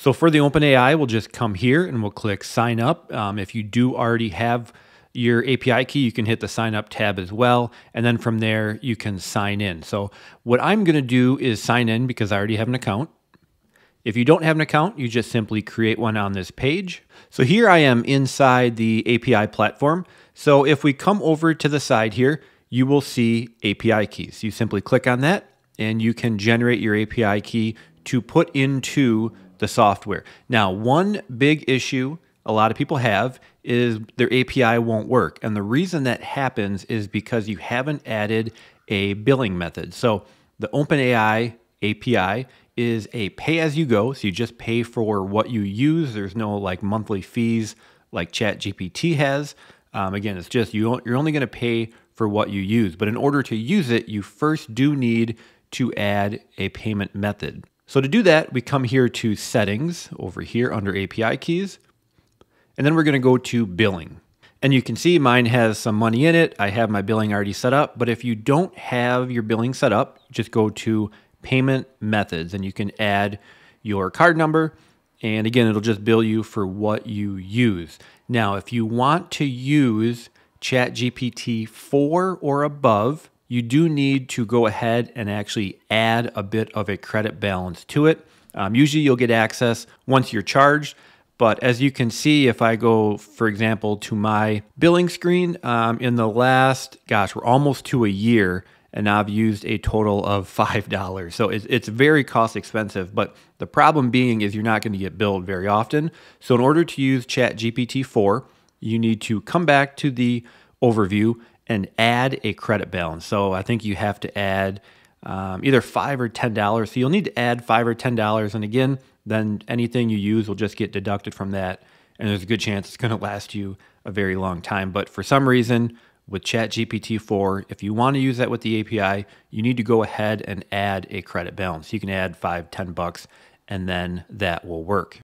So for the OpenAI, we'll just come here and we'll click sign up. Um, if you do already have your API key, you can hit the sign up tab as well. And then from there, you can sign in. So what I'm going to do is sign in because I already have an account. If you don't have an account, you just simply create one on this page. So here I am inside the API platform. So if we come over to the side here, you will see API keys. You simply click on that and you can generate your API key to put into the software. Now, one big issue a lot of people have is their API won't work. And the reason that happens is because you haven't added a billing method. So the OpenAI API is a pay as you go. So you just pay for what you use. There's no like monthly fees like ChatGPT has. Um, again, it's just you, you're only going to pay for what you use. But in order to use it, you first do need to add a payment method. So to do that, we come here to settings over here under API keys. And then we're going to go to billing. And you can see mine has some money in it. I have my billing already set up. But if you don't have your billing set up, just go to payment methods and you can add your card number. And again, it'll just bill you for what you use. Now, if you want to use ChatGPT 4 or above, you do need to go ahead and actually add a bit of a credit balance to it. Um, usually you'll get access once you're charged, but as you can see, if I go, for example, to my billing screen, um, in the last, gosh, we're almost to a year, and I've used a total of $5. So it's, it's very cost expensive, but the problem being is you're not going to get billed very often. So in order to use ChatGPT 4, you need to come back to the overview and add a credit balance. So I think you have to add um, either five or ten dollars. So you'll need to add five or ten dollars, and again, then anything you use will just get deducted from that, and there's a good chance it's going to last you a very long time. But for some reason, with ChatGPT 4, if you want to use that with the API, you need to go ahead and add a credit balance. You can add five, ten bucks, and then that will work.